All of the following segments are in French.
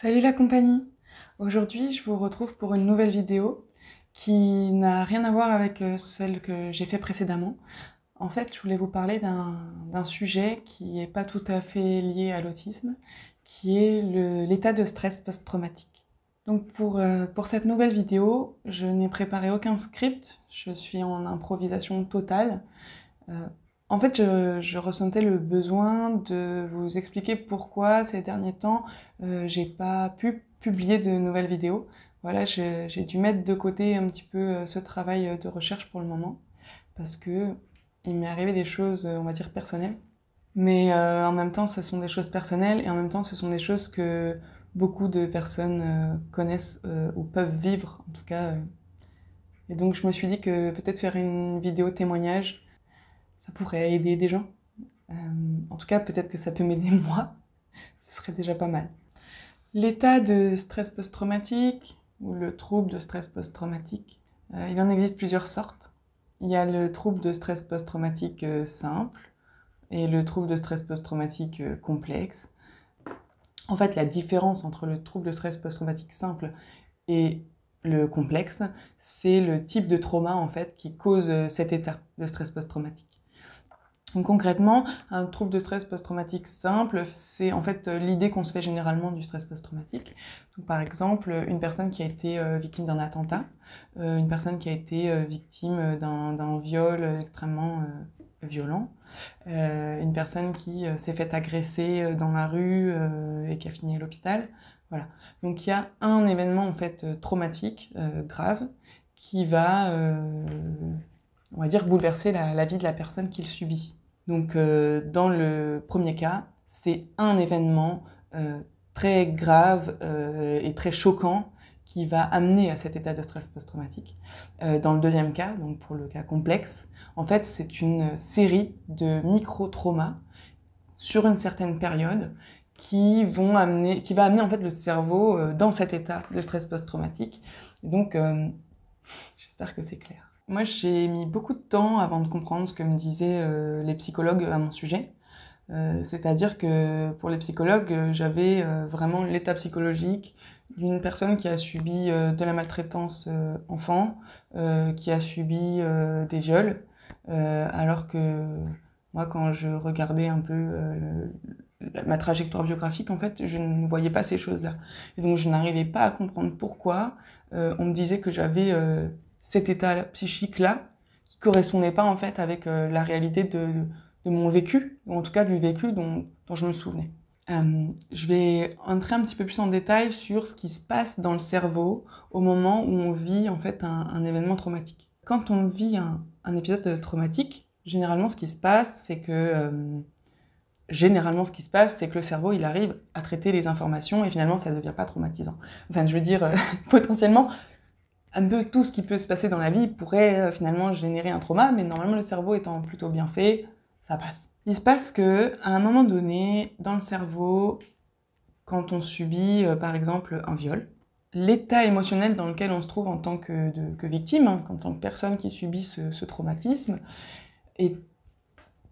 Salut la compagnie Aujourd'hui, je vous retrouve pour une nouvelle vidéo qui n'a rien à voir avec euh, celle que j'ai fait précédemment. En fait, je voulais vous parler d'un sujet qui n'est pas tout à fait lié à l'autisme, qui est l'état de stress post-traumatique. Donc pour, euh, pour cette nouvelle vidéo, je n'ai préparé aucun script, je suis en improvisation totale. Euh, en fait, je, ressentais le besoin de vous expliquer pourquoi ces derniers temps, euh, j'ai pas pu publier de nouvelles vidéos. Voilà, j'ai dû mettre de côté un petit peu euh, ce travail de recherche pour le moment, parce que il m'est arrivé des choses, on va dire, personnelles. Mais euh, en même temps, ce sont des choses personnelles, et en même temps, ce sont des choses que beaucoup de personnes euh, connaissent ou peuvent vivre, en tout cas. Et donc, je me suis dit que peut-être faire une vidéo témoignage, ça pourrait aider des gens. Euh, en tout cas, peut-être que ça peut m'aider moi. Ce serait déjà pas mal. L'état de stress post-traumatique ou le trouble de stress post-traumatique, euh, il en existe plusieurs sortes. Il y a le trouble de stress post-traumatique euh, simple et le trouble de stress post-traumatique complexe. En fait, la différence entre le trouble de stress post-traumatique simple et le complexe, c'est le type de trauma en fait qui cause cet état de stress post-traumatique. Donc concrètement, un trouble de stress post-traumatique simple, c'est en fait euh, l'idée qu'on se fait généralement du stress post-traumatique. par exemple, une personne qui a été euh, victime d'un attentat, euh, une personne qui a été victime d'un viol extrêmement violent, une personne qui s'est fait agresser dans la rue et qui a fini à l'hôpital. Voilà. Donc il y a un événement en fait traumatique grave qui va, on va dire, bouleverser la vie de la personne qui le subit. Donc euh, dans le premier cas, c'est un événement euh, très grave euh, et très choquant qui va amener à cet état de stress post-traumatique. dans le deuxième cas, donc pour le cas complexe, en fait, c'est une série de micro-traumas sur une certaine période qui vont amener, qui va amener en fait le cerveau dans cet état de stress post-traumatique. Donc, j'espère que c'est clair. Moi, j'ai mis beaucoup de temps avant de comprendre ce que me disaient euh, les psychologues à mon sujet. Euh, c'est-à-dire que pour les psychologues, euh, j'avais vraiment l'état psychologique d'une personne qui a subi de la maltraitance enfant, qui a subi des viols, alors que moi, quand je regardais un peu ma trajectoire biographique, en fait, je ne voyais pas ces choses-là. Et donc, je n'arrivais pas à comprendre pourquoi on me disait que j'avais cet état psychique-là qui correspondait pas en fait avec euh, la réalité de, mon vécu, ou en tout cas du vécu dont, je me souvenais. Euh, je vais entrer un petit peu plus en détail sur ce qui se passe dans le cerveau au moment où on vit en fait un, événement traumatique. Quand on vit un, épisode traumatique, généralement ce qui se passe, c'est que euh, généralement ce qui se passe, c'est que le cerveau il arrive à traiter les informations et finalement ça ne devient pas traumatisant. Enfin, je veux dire, potentiellement, un peu tout ce qui peut se passer dans la vie pourrait euh, finalement générer un trauma, mais normalement le cerveau étant plutôt bien fait, ça passe. Il se passe que à un moment donné, dans le cerveau, quand on subit euh, par exemple un viol, l'état émotionnel dans lequel on se trouve en tant que, victime, hein, en tant que personne qui subit ce, traumatisme, est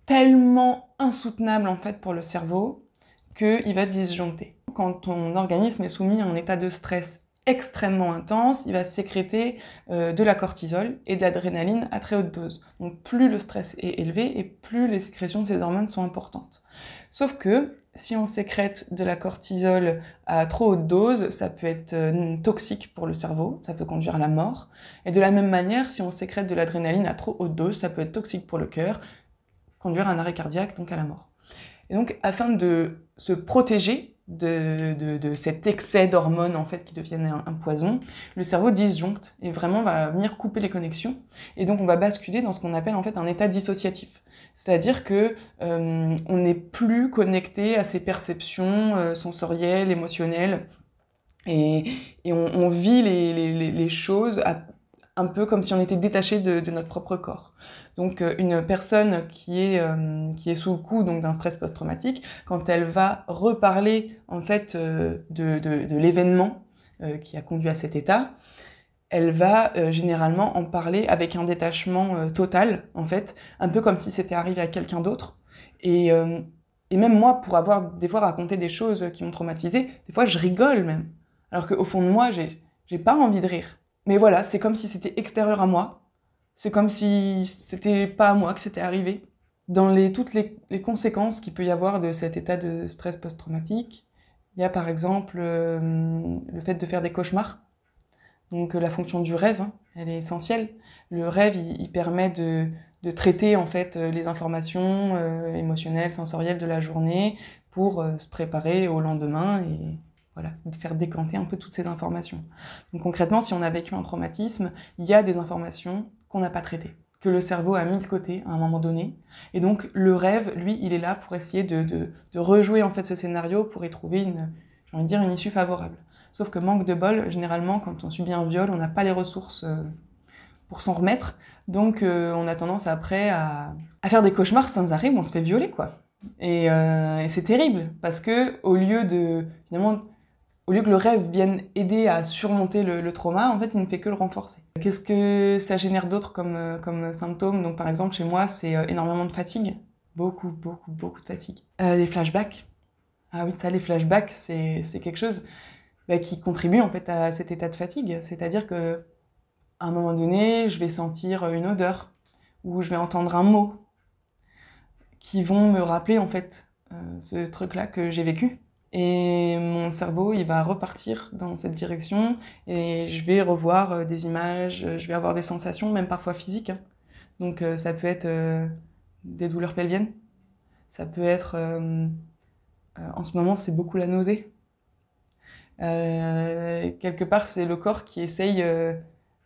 tellement insoutenable en fait pour le cerveau qu'il va disjoncter. Quand ton organisme est soumis à un état de stress extrêmement intense, il va sécréter euh, de la cortisol et de l'adrénaline à très haute dose. Donc plus le stress est élevé et plus les sécrétions de ces hormones sont importantes. Sauf que si on sécrète de la cortisol à trop haute dose, ça peut être euh, toxique pour le cerveau, ça peut conduire à la mort. Et de la même manière, si on sécrète de l'adrénaline à trop haute dose, ça peut être toxique pour le cœur, conduire à un arrêt cardiaque, donc à la mort. Et donc, afin de se protéger de, de, de cet excès d'hormones en fait qui deviennent un, poison, le cerveau disjoncte et vraiment va venir couper les connexions et donc on va basculer dans ce qu'on appelle en fait un état dissociatif. C'est-à-dire que euh, on n'est plus connecté à ses perceptions euh, sensorielles, émotionnelles et, et on, on, vit les, les, les choses à, un peu comme si on était détaché de, de notre propre corps. Donc euh, une personne qui est euh, qui est sous le coup donc d'un stress post-traumatique, quand elle va reparler en fait euh, de, de, de l'événement qui a conduit à cet état, elle va généralement en parler avec un détachement total en fait, un peu comme si c'était arrivé à quelqu'un d'autre. Et Et même moi, pour avoir des fois raconté des choses qui m'ont traumatisé, des fois je rigole même. Alors qu'au fond de moi, j'ai, j'ai pas envie de rire. Mais voilà, c'est comme si c'était extérieur à moi. C'est comme si c'était pas à moi que c'était arrivé. Dans toutes les, conséquences qu'il peut y avoir de cet état de stress post-traumatique, il y a par exemple euh, le fait de faire des cauchemars. Donc la fonction du rêve, hein, elle est essentielle. Le rêve, il, permet de, traiter en fait les informations euh, émotionnelles, sensorielles de la journée pour euh, se préparer au lendemain et de faire décanter un peu toutes ces informations. Donc concrètement, si on a vécu un traumatisme, il y a des informations qu'on n'a pas traitées, que le cerveau a mis de côté à un moment donné. Et donc le rêve, lui, il est là pour essayer de, rejouer en fait ce scénario pour y trouver une, j'ai envie de dire, une issue favorable. Sauf que manque de bol, généralement, quand on subit un viol, on n'a pas les ressources euh, pour s'en remettre. Donc euh, on a tendance après à, à, faire des cauchemars sans arrêt où on se fait violer, quoi. Et, euh, et c'est terrible, parce que au lieu de, finalement, au lieu que le rêve vienne aider à surmonter le, trauma, en fait, il ne fait que le renforcer. Qu'est-ce que ça génère d'autre comme, euh, comme symptômes? Donc, par exemple, chez moi, c'est euh, énormément de fatigue. Beaucoup, beaucoup, beaucoup de fatigue. Euh, les flashbacks. Ah oui, ça, les flashbacks, c'est quelque chose bah, qui contribue, en fait, à cet état de fatigue. C'est-à-dire que, à un moment donné, je vais sentir une odeur ou je vais entendre un mot qui vont me rappeler, en fait, ce truc-là que j'ai vécu. Et mon cerveau, il va repartir dans cette direction et je vais revoir euh, des images, euh, je vais avoir des sensations, même parfois physiques. Hein. Donc euh, ça peut être des douleurs pelviennes, ça peut être, en ce moment, c'est beaucoup la nausée. quelque part, c'est le corps qui essaye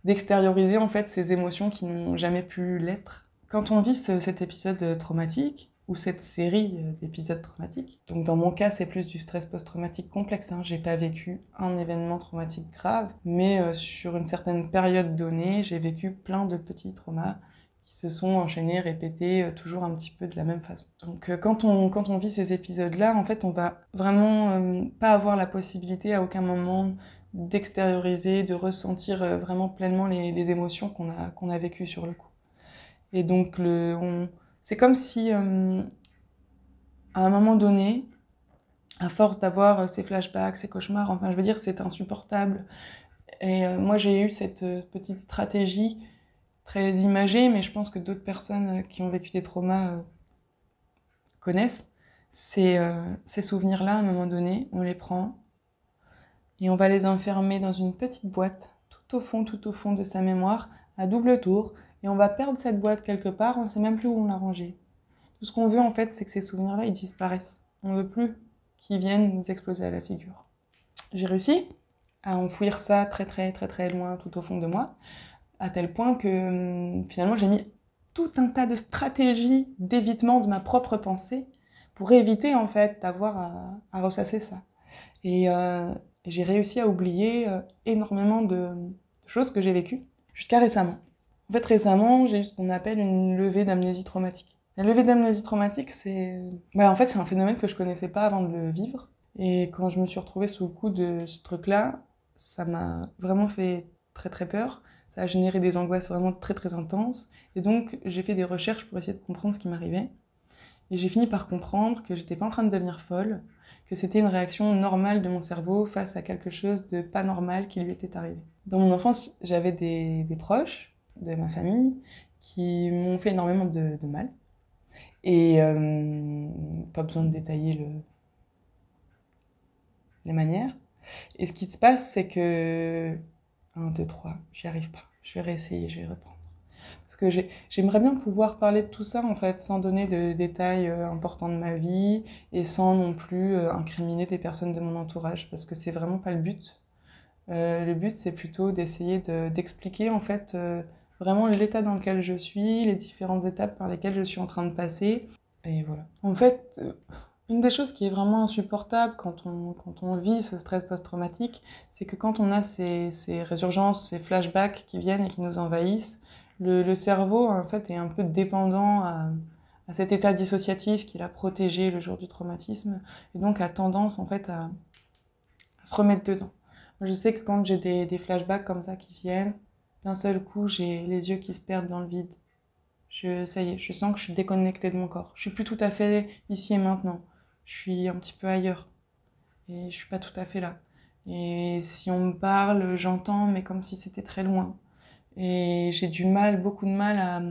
d'extérioriser en fait ces émotions qui n'ont jamais pu l'être. Quand on vit cet épisode traumatique, ou cette série euh, d'épisodes traumatiques. Donc dans mon cas, c'est plus du stress post-traumatique complexe. Hein. J'ai pas vécu un événement traumatique grave, mais euh, sur une certaine période donnée, j'ai vécu plein de petits traumas qui se sont enchaînés, répétés, euh, toujours un petit peu de la même façon. Donc quand, on, quand on vit ces épisodes-là, en fait, on va vraiment pas avoir la possibilité à aucun moment d'extérioriser, de ressentir vraiment pleinement les, émotions qu'on a, a vécues sur le coup. Et donc le, on, c'est comme si, euh, à un moment donné, à force d'avoir euh, ces flashbacks, ces cauchemars, enfin, je veux dire, c'est insupportable. Et euh, moi, j'ai eu cette petite stratégie très imagée, mais je pense que d'autres personnes qui ont vécu des traumas connaissent. C'est ces souvenirs-là, à un moment donné, on les prend et on va les enfermer dans une petite boîte, tout au fond, tout au fond de sa mémoire, à double tour, et on va perdre cette boîte quelque part, on ne sait même plus où on l'a rangée. Tout ce qu'on veut en fait, c'est que ces souvenirs-là, ils disparaissent. On ne veut plus qu'ils viennent nous exploser à la figure. J'ai réussi à enfouir ça très très très très loin tout au fond de moi, à tel point que hum, finalement j'ai mis tout un tas de stratégies d'évitement de ma propre pensée pour éviter en fait d'avoir à, ressasser ça. Et, euh, j'ai réussi à oublier euh, énormément de choses que j'ai vécues jusqu'à récemment. En fait, récemment, j'ai eu ce qu'on appelle une levée d'amnésie traumatique. La levée d'amnésie traumatique, c'est... Bah, en fait, c'est un phénomène que je connaissais pas avant de le vivre. Et quand je me suis retrouvée sous le coup de ce truc-là, ça m'a vraiment fait très très peur. Ça a généré des angoisses vraiment très très intenses. Et donc, j'ai fait des recherches pour essayer de comprendre ce qui m'arrivait. Et j'ai fini par comprendre que j'étais pas en train de devenir folle, que c'était une réaction normale de mon cerveau face à quelque chose de pas normal qui lui était arrivé. Dans mon enfance, j'avais des, des proches de ma famille qui m'ont fait énormément de, mal. Et euh, pas besoin de détailler le, les manières. Et ce qui se passe, c'est que 1, 2, 3, j'y arrive pas. Je vais réessayer, je vais reprendre. Parce que j'aimerais bien pouvoir parler de tout ça, en fait, sans donner de détails euh, importants de ma vie et sans non plus euh, incriminer des personnes de mon entourage, parce que c'est vraiment pas le but. le but, c'est plutôt d'essayer d'expliquer, en fait, vraiment l'état dans lequel je suis, les différentes étapes par lesquelles je suis en train de passer. Et voilà. En fait, euh, une des choses qui est vraiment insupportable quand on, quand on vit ce stress post-traumatique, c'est que quand on a ces, ces, résurgences, ces flashbacks qui viennent et qui nous envahissent, le, cerveau en fait est un peu dépendant à, cet état dissociatif qu'il a protégé le jour du traumatisme et donc a tendance en fait à, se remettre dedans. Je sais que quand j'ai des flashbacks comme ça qui viennent, d'un seul coup, j'ai les yeux qui se perdent dans le vide. Je, ça y est, je sens que je suis déconnectée de mon corps. Je suis plus tout à fait ici et maintenant. Je suis un petit peu ailleurs. Et je suis pas tout à fait là. Et si on me parle, j'entends, mais comme si c'était très loin. Et j'ai du mal, beaucoup de mal à,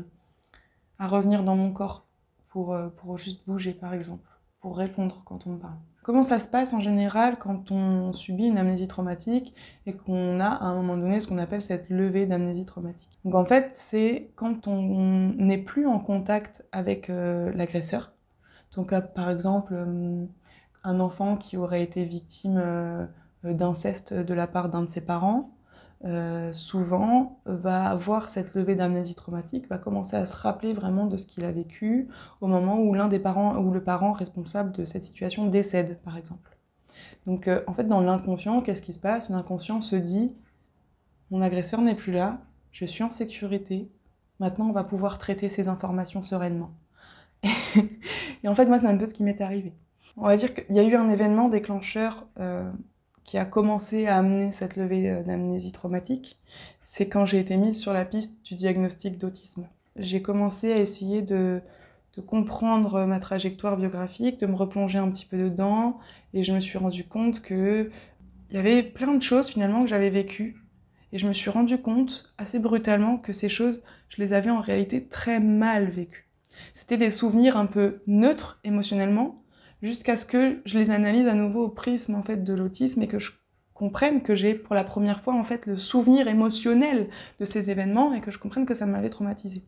à revenir dans mon corps pour, euh, pour juste bouger, par exemple, pour répondre quand on me parle. Comment ça se passe en général quand on subit une amnésie traumatique et qu'on a à un moment donné ce qu'on appelle cette levée d'amnésie traumatique? Donc en fait, c'est quand on n'est plus en contact avec euh, l'agresseur. Donc euh, par exemple, euh, un enfant qui aurait été victime d'inceste de la part d'un de ses parents, euh, souvent va avoir cette levée d'amnésie traumatique, va commencer à se rappeler vraiment de ce qu'il a vécu au moment où l'un des parents ou le parent responsable de cette situation décède, par exemple. Donc euh, en fait, dans l'inconscient, qu'est-ce qui se passe? L'inconscient se dit mon agresseur n'est plus là, je suis en sécurité, maintenant on va pouvoir traiter ces informations sereinement. Et en fait, moi, c'est un peu ce qui m'est arrivé. On va dire qu'il y a eu un événement déclencheur euh, qui a commencé à amener cette levée euh, d'amnésie traumatique, c'est quand j'ai été mise sur la piste du diagnostic d'autisme. J'ai commencé à essayer de, comprendre ma trajectoire biographique, de me replonger un petit peu dedans, et je me suis rendu compte que il y avait plein de choses finalement que j'avais vécues, et je me suis rendu compte assez brutalement que ces choses, je les avais en réalité très mal vécues. C'était des souvenirs un peu neutres émotionnellement, jusqu'à ce que je les analyse à nouveau au prisme en fait de l'autisme et que je comprenne que j'ai pour la première fois en fait le souvenir émotionnel de ces événements et que je comprenne que ça m'avait traumatisé.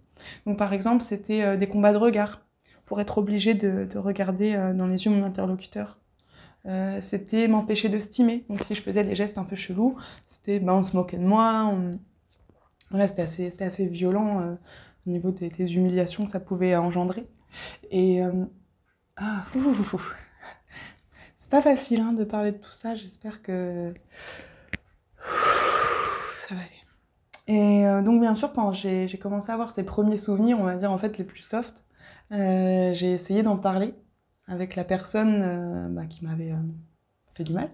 Donc par exemple, c'était euh, des combats de regard pour être obligé de, de regarder euh, dans les yeux mon interlocuteur. Euh, c'était m'empêcher de stimer. Donc si je faisais des gestes un peu chelous, c'était ben, on se moquait de moi. On... Voilà, c'était assez, c'était assez violent au niveau des, des, humiliations que ça pouvait engendrer. Et ah, C'est pas facile hein, de parler de tout ça, j'espère que ça va aller. Et euh, donc bien sûr, quand j'ai commencé à avoir ces premiers souvenirs, on va dire en fait les plus soft, euh, j'ai essayé d'en parler avec la personne euh, bah, qui m'avait fait du mal.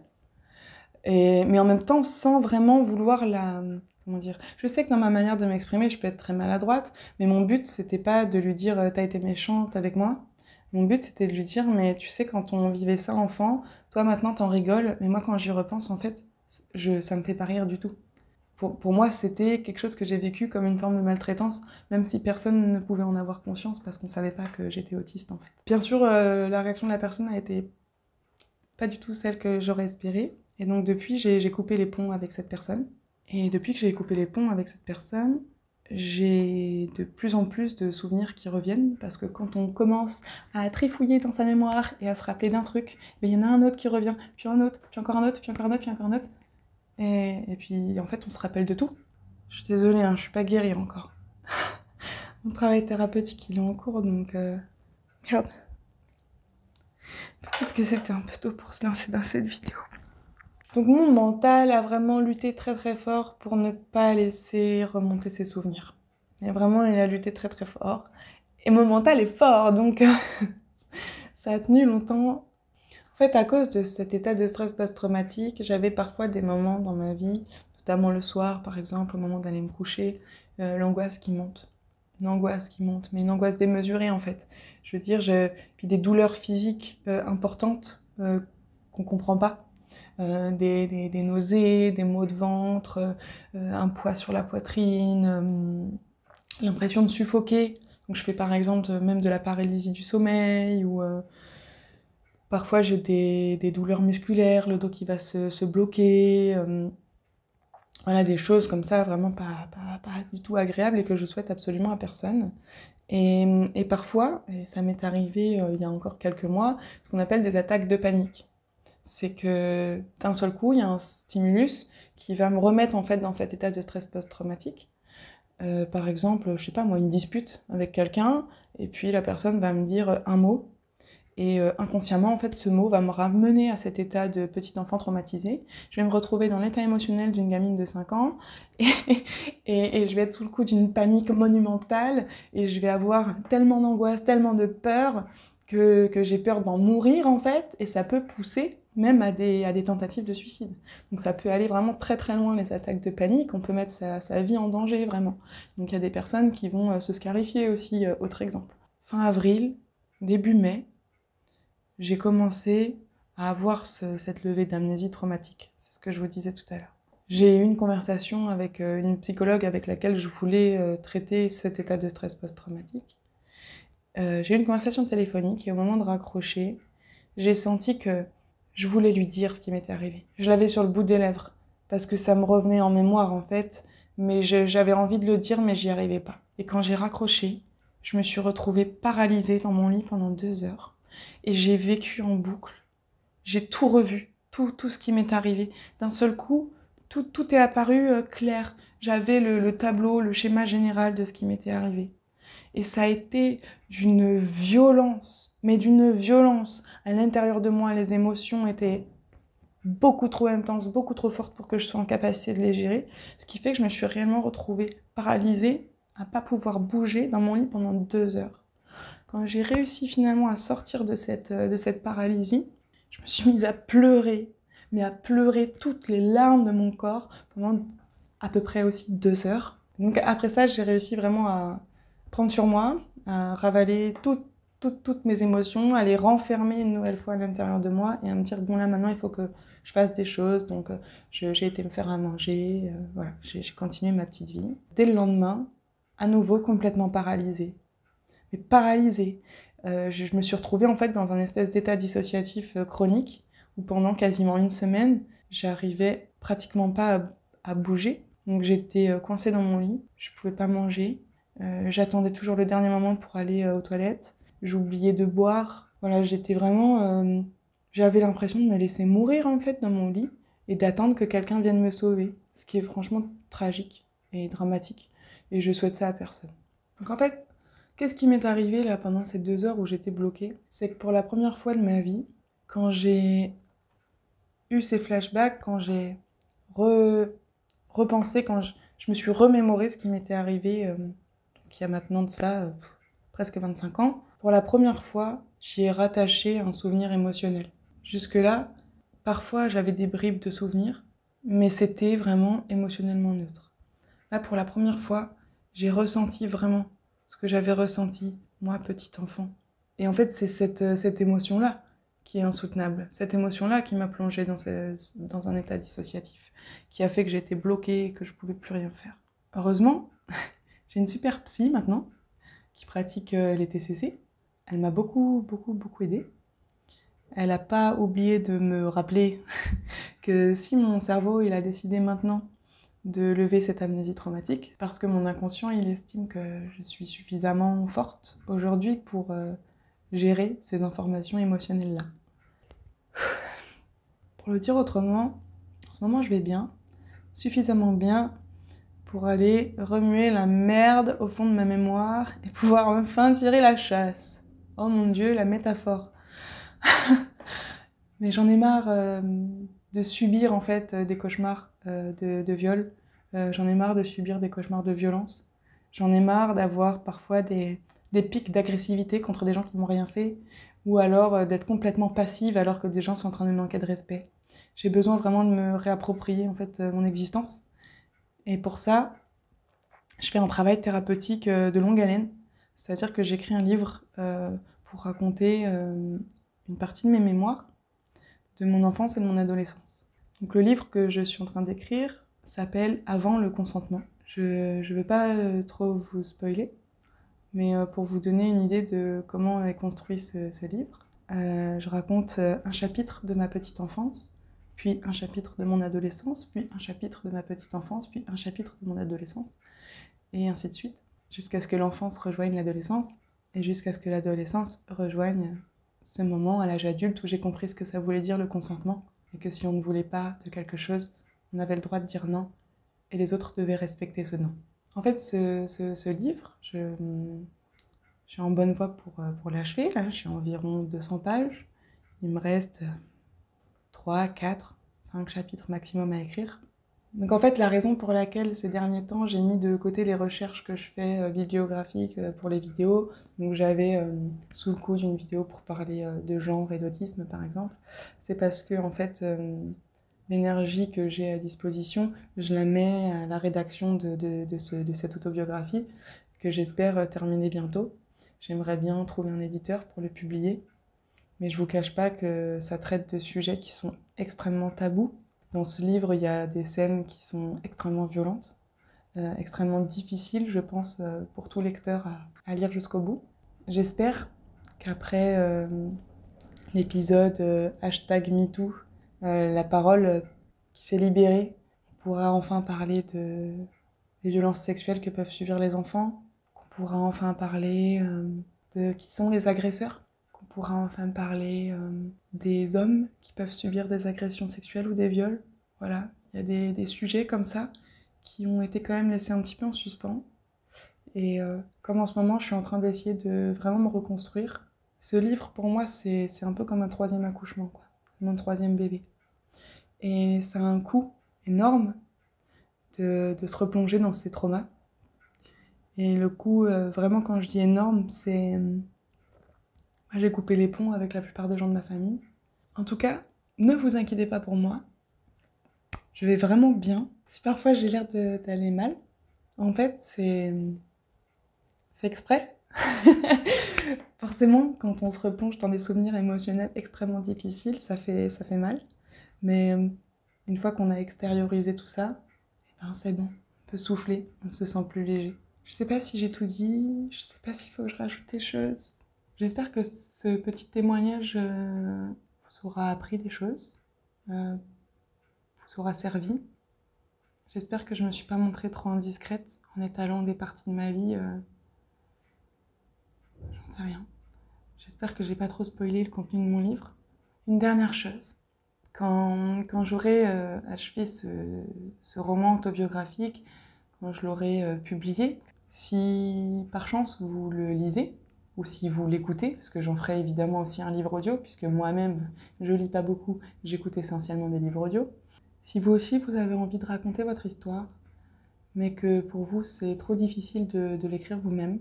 Mais en même temps, sans vraiment vouloir la... Comment dire Je sais que dans ma manière de m'exprimer, je peux être très maladroite, mais mon but, c'était pas de lui dire « t'as été méchante avec moi », mon but, c'était de lui dire, mais tu sais, quand on vivait ça enfant, toi maintenant t'en rigoles, mais moi quand j'y repense, en fait, ça me fait pas rire du tout. Pour, pour moi, c'était quelque chose que j'ai vécu comme une forme de maltraitance, même si personne ne pouvait en avoir conscience parce qu'on savait pas que j'étais autiste en fait. Bien sûr, euh, la réaction de la personne a été pas du tout celle que j'aurais espérée. Et donc depuis, j'ai coupé les ponts avec cette personne. Et depuis que j'ai coupé les ponts avec cette personne, j'ai de plus en plus de souvenirs qui reviennent parce que quand on commence à trifouiller dans sa mémoire et à se rappeler d'un truc, il y en a un autre qui revient, puis un autre, puis encore un autre, puis encore un autre, puis encore un autre. Et, et puis en fait, on se rappelle de tout. Je suis désolée, hein, je suis pas guérie encore. Mon travail thérapeutique, il est en cours, donc... Euh... Merde. Peut-être que c'était un peu tôt pour se lancer dans cette vidéo. Donc mon mental a vraiment lutté très très fort pour ne pas laisser remonter ses souvenirs. Et vraiment, il a lutté très très fort. Et mon mental est fort, donc ça a tenu longtemps. En fait, à cause de cet état de stress post-traumatique, j'avais parfois des moments dans ma vie, notamment le soir par exemple, au moment d'aller me coucher, euh, l'angoisse qui monte. Une angoisse qui monte, mais une angoisse démesurée en fait. Je veux dire, j'ai puis des douleurs physiques euh, importantes euh, qu'on comprend pas euh, des, nausées, des maux de ventre, euh, un poids sur la poitrine, euh, l'impression de suffoquer. Donc je fais par exemple même de la paralysie du sommeil ou parfois j'ai des, douleurs musculaires, le dos qui va se, se bloquer. voilà, des choses comme ça vraiment pas, pas, pas du tout agréables et que je souhaite absolument à personne. Et, et parfois, et ça m'est arrivé il y a encore quelques mois, ce qu'on appelle des attaques de panique c'est que d'un seul coup, il y a un stimulus qui va me remettre en fait dans cet état de stress post-traumatique. Euh, par exemple, je sais pas moi, une dispute avec quelqu'un, et puis la personne va me dire un mot, et euh, inconsciemment, en fait, ce mot va me ramener à cet état de petit enfant traumatisé. Je vais me retrouver dans l'état émotionnel d'une gamine de 5 ans, et, et, et je vais être sous le coup d'une panique monumentale, et je vais avoir tellement d'angoisse, tellement de peur, que, que j'ai peur d'en mourir en fait, et ça peut pousser même à des, tentatives de suicide. Donc ça peut aller vraiment très très loin, les attaques de panique, on peut mettre sa, vie en danger vraiment. Donc il y a des personnes qui vont euh, se scarifier aussi, euh, autre exemple. Fin avril, début mai, j'ai commencé à avoir ce, cette levée d'amnésie traumatique. C'est ce que je vous disais tout à l'heure. J'ai eu une conversation avec euh, une psychologue avec laquelle je voulais traiter cet état de stress post-traumatique. J'ai eu une conversation téléphonique et au moment de raccrocher, j'ai senti que je voulais lui dire ce qui m'était arrivé. Je l'avais sur le bout des lèvres parce que ça me revenait en mémoire en fait, mais j'avais envie de le dire mais j'y arrivais pas. Et quand j'ai raccroché, je me suis retrouvée paralysée dans mon lit pendant deux heures et j'ai vécu en boucle. J'ai tout revu, tout, tout ce qui m'est arrivé. D'un seul coup, tout, tout est apparu euh, clair. J'avais le, le tableau, le schéma général de ce qui m'était arrivé. Et ça a été d'une violence, mais d'une violence. À l'intérieur de moi, les émotions étaient beaucoup trop intenses, beaucoup trop fortes pour que je sois en capacité de les gérer. Ce qui fait que je me suis réellement retrouvée paralysée, à pas pouvoir bouger dans mon lit pendant deux heures. Quand j'ai réussi finalement à sortir de cette, de cette paralysie, je me suis mise à pleurer, mais à pleurer toutes les larmes de mon corps pendant à peu près aussi deux heures. Donc après ça, j'ai réussi vraiment à prendre sur moi, à ravaler tout, tout, toutes mes émotions, à les renfermer une nouvelle fois à l'intérieur de moi et à me dire bon là maintenant il faut que je fasse des choses. Donc euh, j'ai été me faire à manger, euh, voilà, j'ai continué ma petite vie. Dès le lendemain, à nouveau complètement paralysée, mais paralysée. Euh, je, me suis retrouvée en fait dans un espèce d'état dissociatif chronique où pendant quasiment une semaine, j'arrivais pratiquement pas à, à bouger. Donc j'étais coincée dans mon lit, je pouvais pas manger, euh, j'attendais toujours le dernier moment pour aller euh, aux toilettes, j'oubliais de boire. Voilà, j'étais vraiment. Euh, j'avais l'impression de me laisser mourir en fait dans mon lit et d'attendre que quelqu'un vienne me sauver. Ce qui est franchement tragique et dramatique. Et je souhaite ça à personne. Donc en fait, qu'est-ce qui m'est arrivé là pendant ces deux heures où j'étais bloquée? C'est que pour la première fois de ma vie, quand j'ai eu ces flashbacks, quand j'ai re... repensé, quand je, me suis remémoré ce qui m'était arrivé, qui a maintenant de ça euh, presque 25 ans, pour la première fois, j'y ai rattaché un souvenir émotionnel. Jusque-là, parfois j'avais des bribes de souvenirs, mais c'était vraiment émotionnellement neutre. Là, pour la première fois, j'ai ressenti vraiment ce que j'avais ressenti, moi, petit enfant. Et en fait, c'est cette, euh, cette émotion-là qui est insoutenable. Cette émotion-là qui m'a plongée dans, dans un état dissociatif, qui a fait que j'étais bloquée, que je pouvais plus rien faire. Heureusement, j'ai une super psy maintenant qui pratique euh, les TCC. Elle m'a beaucoup, beaucoup, beaucoup aidée. Elle n'a pas oublié de me rappeler que si mon cerveau il a décidé maintenant de lever cette amnésie traumatique, parce que mon inconscient il estime que je suis suffisamment forte aujourd'hui pour euh, gérer ces informations émotionnelles-là. Pour le dire autrement, en ce moment je vais bien, suffisamment bien pour aller remuer la merde au fond de ma mémoire et pouvoir enfin tirer la chasse. Oh mon dieu, la métaphore. Mais j'en ai marre euh, de subir en fait euh, des cauchemars euh, de, viol. J'en ai marre de subir des cauchemars de violence. J'en ai marre d'avoir parfois des, pics d'agressivité contre des gens qui m'ont rien fait, ou alors d'être complètement passive alors que des gens sont en train de manquer de respect. J'ai besoin vraiment de me réapproprier en fait mon existence. Et pour ça, je fais un travail thérapeutique euh, de longue haleine, c'est-à-dire que j'écris un livre euh, pour raconter euh, une partie de mes mémoires de mon enfance et de mon adolescence. Donc le livre que je suis en train d'écrire s'appelle Avant le consentement. Je ne vais pas trop vous spoiler, mais pour vous donner une idée de comment est construit ce, livre, je raconte un chapitre de ma petite enfance, puis un chapitre de mon adolescence, puis un chapitre de ma petite enfance, puis un chapitre de mon adolescence, et ainsi de suite, jusqu'à ce que l'enfance rejoigne l'adolescence, et jusqu'à ce que l'adolescence rejoigne ce moment à l'âge adulte où j'ai compris ce que ça voulait dire le consentement, et que si on ne voulait pas de quelque chose, on avait le droit de dire non, et les autres devaient respecter ce non. En fait, ce, livre, je, suis en bonne voie pour, pour l'achever. Là, j'ai environ 200 pages. Il me reste 3, 4, 5 chapitres maximum à écrire. Donc en fait, la raison pour laquelle ces derniers temps j'ai mis de côté les recherches que je fais euh, bibliographiques euh, pour les vidéos, donc j'avais euh, sous le coup d'une vidéo pour parler de genre et d'autisme par exemple, c'est parce que en fait l'énergie que j'ai à disposition, je la mets à la rédaction de, de, de, ce, de cette autobiographie que j'espère terminer bientôt. J'aimerais bien trouver un éditeur pour le publier, mais je vous cache pas que ça traite de sujets qui sont extrêmement tabous. Dans ce livre, il y a des scènes qui sont extrêmement violentes, euh, extrêmement difficiles, je pense, euh, pour tout lecteur à, lire jusqu'au bout. J'espère qu'après euh, l'épisode hashtag MeToo, la parole qui s'est libérée, on pourra enfin parler de, des violences sexuelles que peuvent subir les enfants, qu'on pourra enfin parler de qui sont les agresseurs, pourra enfin parler euh, des hommes qui peuvent subir des agressions sexuelles ou des viols. Voilà, il y a des, des sujets comme ça qui ont été quand même laissés un petit peu en suspens. Et euh, comme en ce moment, je suis en train d'essayer de vraiment me reconstruire. Ce livre, pour moi, c'est un peu comme un troisième accouchement, quoi. Mon troisième bébé. Et ça a un coût énorme de, de se replonger dans ces traumas. Et le coût, euh, vraiment, quand je dis énorme, c'est. Moi, j'ai coupé les ponts avec la plupart des gens de ma famille. En tout cas, ne vous inquiétez pas pour moi. Je vais vraiment bien. Si parfois j'ai l'air d'aller mal, en fait, c'est. fait exprès. Forcément, quand on se replonge dans des souvenirs émotionnels extrêmement difficiles, ça fait, ça fait mal. Mais euh, une fois qu'on a extériorisé tout ça, eh ben, c'est bon. On peut souffler, on se sent plus léger. Je sais pas si j'ai tout dit, je sais pas s'il faut que je rajoute des choses. J'espère que ce petit témoignage euh, vous aura appris des choses, euh, vous aura servi. J'espère que je me suis pas montrée trop indiscrète en étalant des parties de ma vie. euh, J'en sais rien. J'espère que j'ai pas trop spoilé le contenu de mon livre. Une dernière chose. Quand, j'aurai achevé ce, roman autobiographique, quand je l'aurai publié, si par chance vous le lisez, ou si vous l'écoutez, parce que j'en ferai évidemment aussi un livre audio, puisque moi-même je lis pas beaucoup, j'écoute essentiellement des livres audio. Si vous aussi vous avez envie de raconter votre histoire, mais que pour vous c'est trop difficile de, l'écrire vous-même,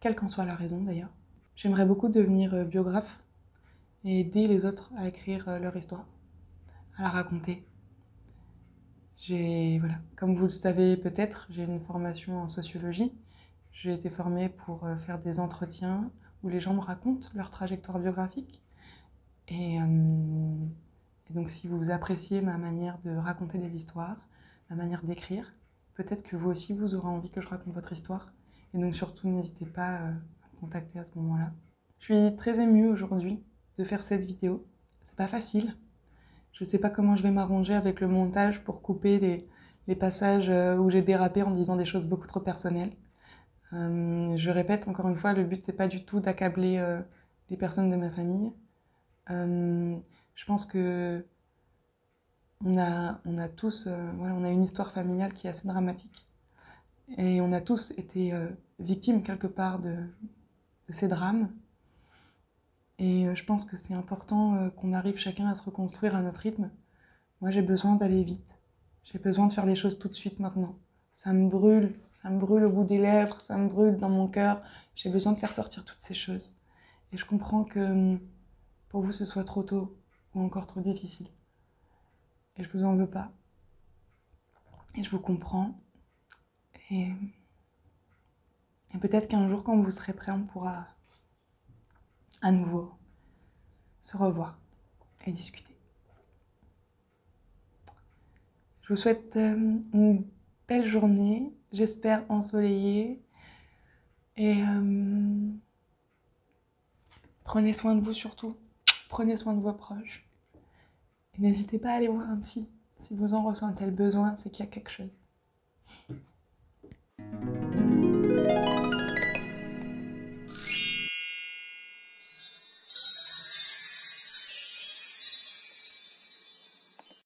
quelle qu'en soit la raison d'ailleurs, j'aimerais beaucoup devenir euh, biographe et aider les autres à écrire euh, leur histoire, à la raconter. J'ai, voilà, comme vous le savez peut-être, j'ai une formation en sociologie. J'ai été formée pour euh, faire des entretiens où les gens me racontent leur trajectoire biographique. Et, euh, et donc si vous appréciez ma manière de raconter des histoires, ma manière d'écrire, peut-être que vous aussi vous aurez envie que je raconte votre histoire. Et donc surtout n'hésitez pas euh, à me contacter à ce moment-là. Je suis très émue aujourd'hui de faire cette vidéo. C'est pas facile. Je sais pas comment je vais m'arranger avec le montage pour couper les, passages où j'ai dérapé en disant des choses beaucoup trop personnelles. Euh, je répète encore une fois, le but c'est pas du tout d'accabler euh, les personnes de ma famille. Euh, je pense que on a, on a tous, voilà, on a une histoire familiale qui est assez dramatique. Et on a tous été victimes quelque part de, ces drames. Et je pense que c'est important qu'on arrive chacun à se reconstruire à notre rythme. Moi, j'ai besoin d'aller vite. J'ai besoin de faire les choses tout de suite maintenant. Ça me brûle, ça me brûle au bout des lèvres, ça me brûle dans mon cœur. J'ai besoin de faire sortir toutes ces choses. Et je comprends que hum, pour vous, ce soit trop tôt ou encore trop difficile. Et je vous en veux pas. Et je vous comprends. Et, peut-être qu'un jour, quand vous serez prêt, on pourra à nouveau se revoir et discuter. Je vous souhaite euh, une belle journée, j'espère ensoleillée. Et euh, prenez soin de vous surtout. Prenez soin de vos proches. Et n'hésitez pas à aller voir un psy. Si vous en ressentez le besoin, c'est qu'il y a quelque chose.